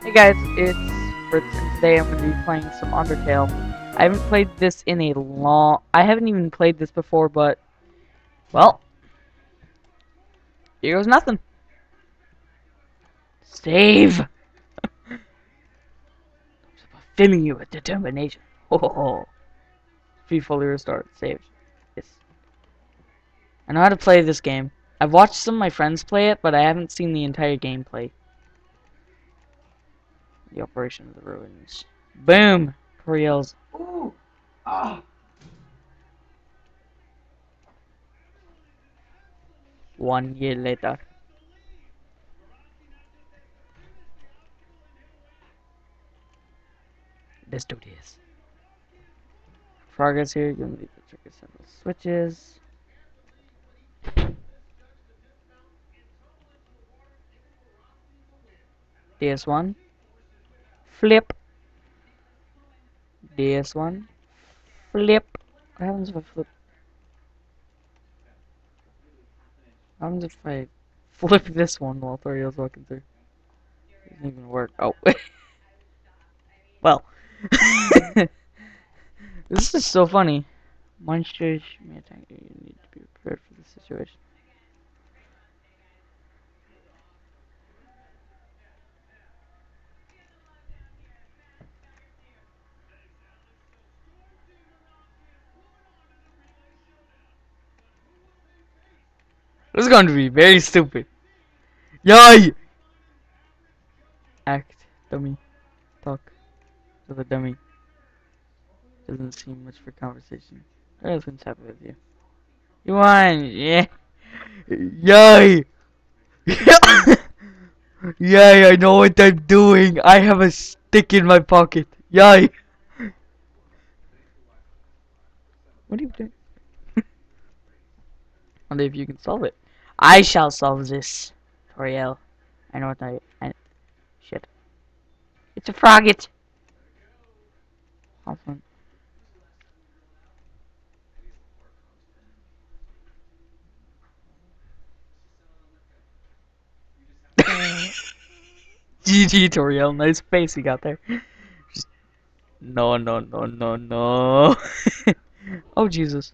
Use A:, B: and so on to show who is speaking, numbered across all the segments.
A: Hey guys, it's Fritz, and today I'm going to be playing some Undertale. I haven't played this in a long... I haven't even played this before, but... Well... Here goes nothing. Save! filling you with determination. Ho ho ho. Free fully restored. Save. Yes. I know how to play this game. I've watched some of my friends play it, but I haven't seen the entire gameplay. The operation of the ruins. Boom! Toriel's.
B: Ooh! Ah!
A: One year later. Let's do this. Progress here, gonna need to trigger several switches. DS1. Flip. this one Flip. What happens if I flip? What happens if I flip this one while Toriel's walking through? Doesn't even work. Oh. well. this is so funny. Monsters may attack you. You need to be prepared for the situation. This is going to be very stupid. Yay! Act, dummy. Talk to the dummy. Doesn't seem much for conversation. Everything's happy with you. You won! Yeah! Yay! Yay, I know what I'm doing! I have a stick in my pocket! Yay! What are you doing? wonder if you can solve it. I shall solve this, Toriel. I know what I. I shit. It's a Froggit. Awesome. GG Toriel, nice face you got there. Just no, no, no, no, no. oh Jesus.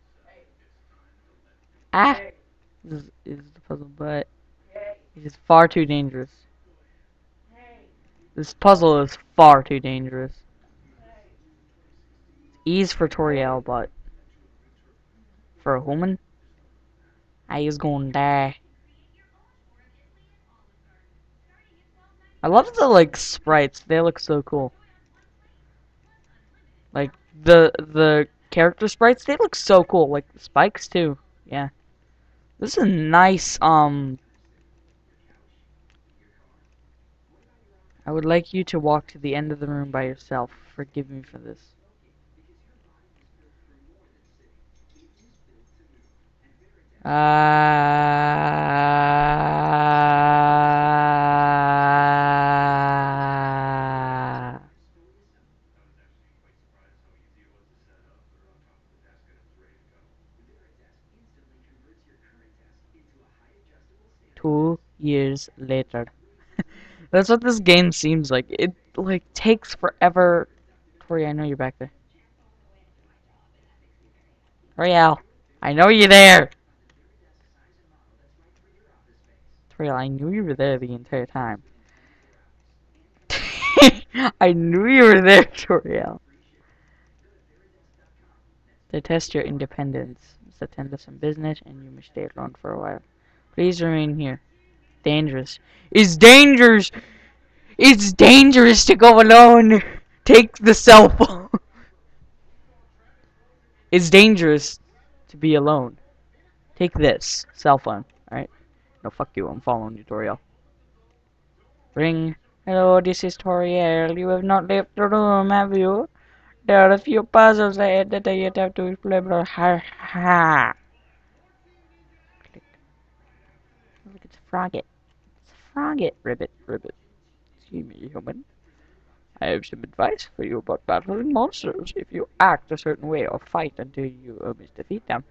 A: Ah! Is, is puzzle, but it is far too dangerous. This puzzle is far too dangerous. Ease for Toriel, but for a woman, I is gonna die. I love the like sprites. They look so cool. Like the the character sprites, they look so cool. Like the spikes too. Yeah. This is a nice, um... I would like you to walk to the end of the room by yourself. Forgive me for this. Uh... years later. That's what this game seems like. It, like, takes forever. Tori, I know you're back there. Toriel, I know you're there! Toriel, I knew you were there the entire time. I knew you were there, Toriel. They test your independence, attend to some business, and you must stay alone for a while. Please remain here. Dangerous. It's dangerous! It's dangerous to go alone! Take the cell phone! it's dangerous to be alone. Take this cell phone, alright? No, fuck you, I'm following you, Toriel. Ring. Hello, this is Toriel. You have not left the room, have you? There are a few puzzles ahead that I yet have to explain. Ha ha. Look, it's Froggit. A. Ribbit, ribbit. Excuse me, human. I have some advice for you about battling monsters. If you act a certain way or fight until you uh, almost defeat them,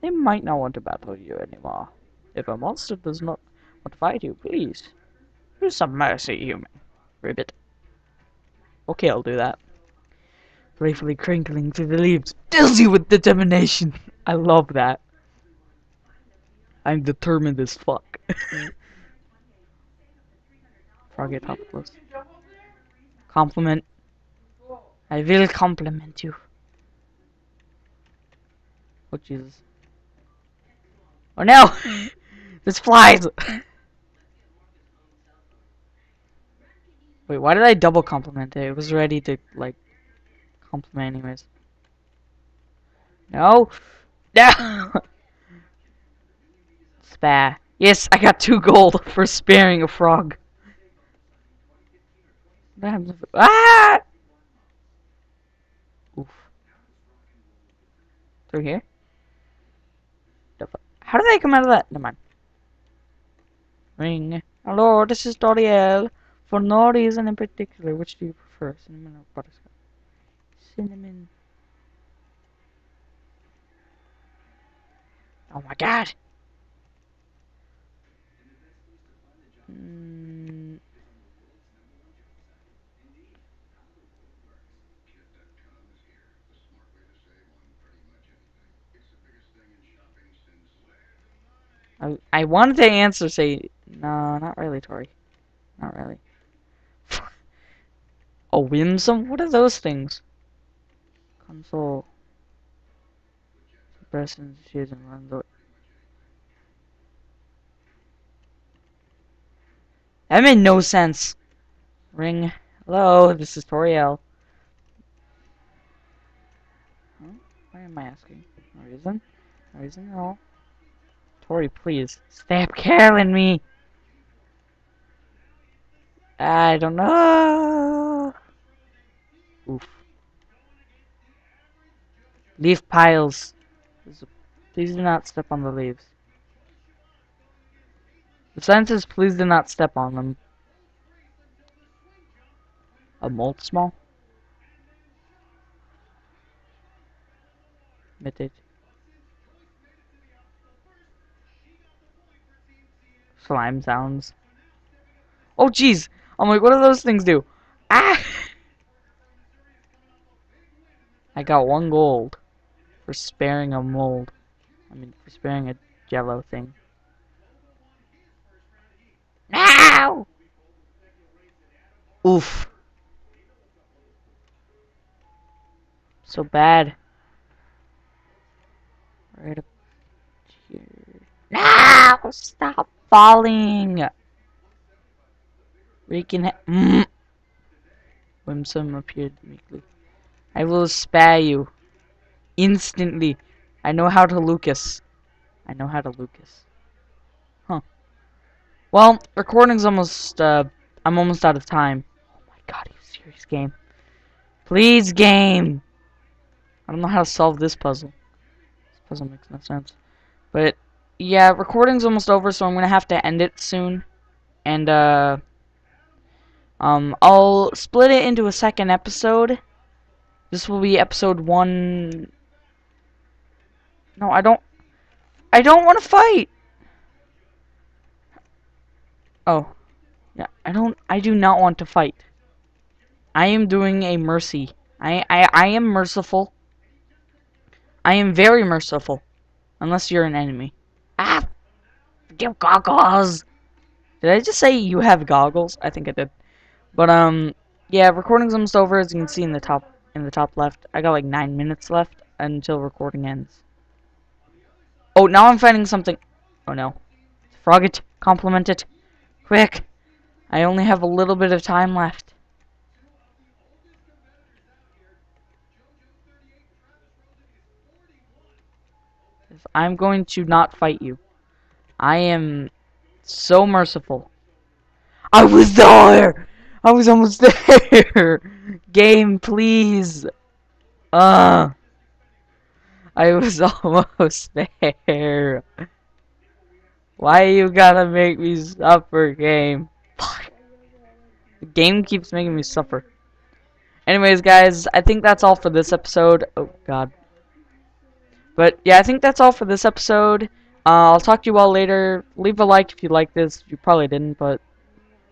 A: they might not want to battle you anymore. If a monster does not want to fight you, please, use some mercy, human. Ribbit. Okay, I'll do that. Playfully crinkling through the leaves fills you with determination. I love that. I'm determined as fuck. Froggy top close. Compliment. I will compliment you. Oh Jesus. Oh no! This flies! Wait, why did I double compliment it? It was ready to, like, compliment anyways. No! No! Spare. Yes, I got two gold for sparing a frog. What happens if- Ah! Oof. Through here? How did I come out of that? Never mind. Ring. Hello, this is Toriel. For no reason in particular, which do you prefer? Cinnamon or butterscotch? Cinnamon. Oh my god! Mm. I, wanted to answer say no, not really, Tori. Not really. oh, Whimsun? What are those things? Console. Suppressing shit and run the. That made no sense. Ring. Hello, this is Toriel. Why am I asking? No reason? No reason at all. Tori, please. Stop killing me! I don't know. Oof. Leaf piles. Please do not step on the leaves. The sign please do not step on them. A Moldsmal? Admitted. Slime sounds. Oh jeez! I'm like, what do those things do? Ah! I got one gold for sparing a mold. I mean, for sparing a jello thing. No! Oof. So bad. Right up here. Now! Stop falling! Ha- mm. Whimsun appeared meekly. I will spare you. Instantly. I know how to Lucas. I know how to Lucas. Huh. Well, recording's almost, uh, I'm almost out of time. Oh my god, you serious game. Please, game! I don't know how to solve this puzzle. This puzzle makes no sense. But, yeah, recording's almost over, so I'm gonna have to end it soon. And, uh... Um, I'll split it into a second episode. This will be episode one. No, I don't. I don't want to fight. Oh, yeah. I don't. I do not want to fight. I am doing a mercy. I I I am merciful. I am very merciful, unless you're an enemy. Ah, give goggles. Did I just say you have goggles? I think I did. But um, yeah, recording's almost over. As you can see in the top in the top left, I got like nine minutes left until recording ends. Oh, now I'm finding something. Oh no, Froggit, compliment it, quick! I only have a little bit of time left. I'm going to not fight you. I am so merciful. I was there! I was almost there! Game, please! Uh, I was almost there. Why you gotta make me suffer, game? Fuck. The game keeps making me suffer. Anyways, guys, I think that's all for this episode. Oh, God. But, yeah, I think that's all for this episode. Uh, I'll talk to you all later. Leave a like if you like this. You probably didn't, but,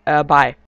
A: uh, bye.